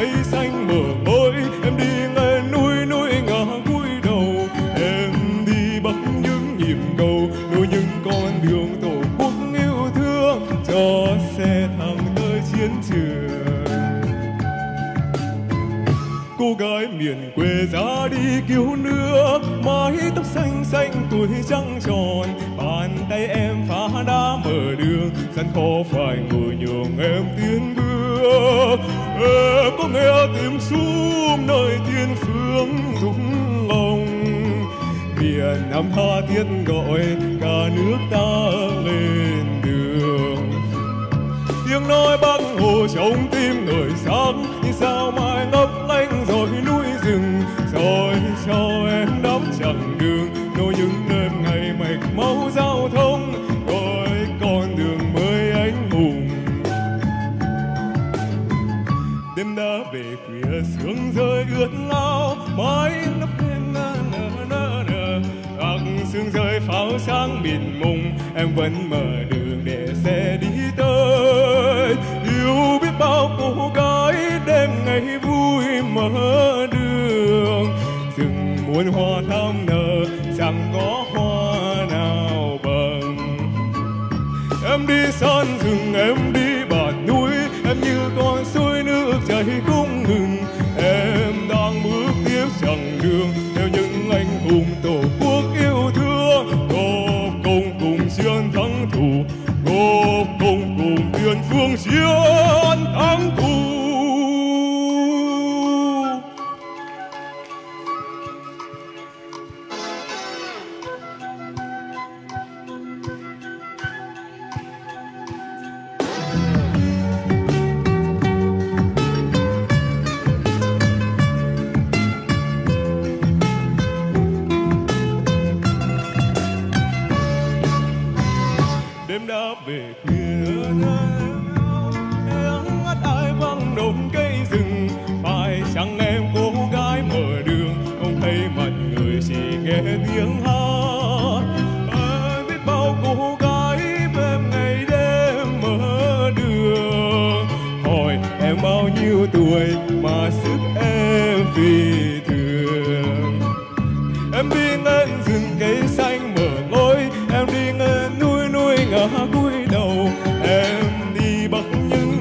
cây xanh mở môi, em đi nghe núi núi ngả cúi đầu. Em đi bắc những nhịp cầu nối những con đường tổ quốc yêu thương cho xe thẳng tới chiến trường. Cô gái miền quê ra đi cứu nước, mái tóc xanh xanh tuổi trăng tròn. Bàn tay em phá đá mở đường gian khó phải ngồi nhường em tiến bước có nghe tiếng sum nơi thiên phương rung lòng. Miền nam tha thiết gọi cả nước ta lên đường. Tiếng nói bác hồ trong tim người sáng như sao mai ngốc lanh rồi núi rừng, rồi cho em đắm chẳng về sương rơi ướt lao mái lấp lên nơ nơ nơ nơ ác sương rơi pháo sáng mịn mùng, em vẫn mở đường để xe đi tới. Yêu biết bao cô gái đêm ngày vui mở đường. Rừng muôn hoa thắm nở, chẳng có cùng tiền phương chiến thắng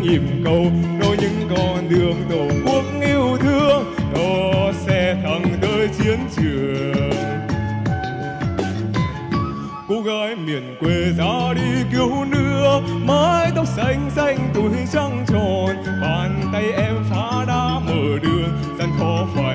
nhịp cầu đôi những con đường tổ quốc yêu thương, đó sẽ thẳng tới chiến trường. Cô gái miền quê ra đi cứu nước, mái tóc xanh xanh tuổi trăng tròn, bàn tay em phá đá mở đường, gian khó phải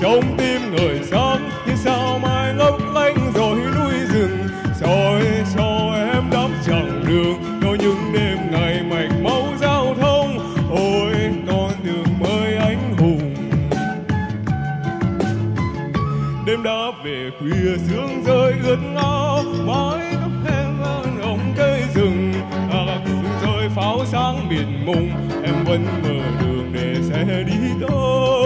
trong tim người sáng. Như sao mai lấp lánh rồi núi rừng. Rồi cho em đắp chặng đường đôi những đêm ngày mạch máu giao thông. Ôi con đường mới anh hùng. Đêm đã về khuya sương rơi ướt ngao. Mái tóc em vang hồng cây rừng. À, rơi pháo sáng biển mùng. Em vẫn mở đường để xe đi tới.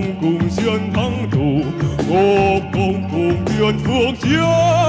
共共宣唐都，我共共愿佛教。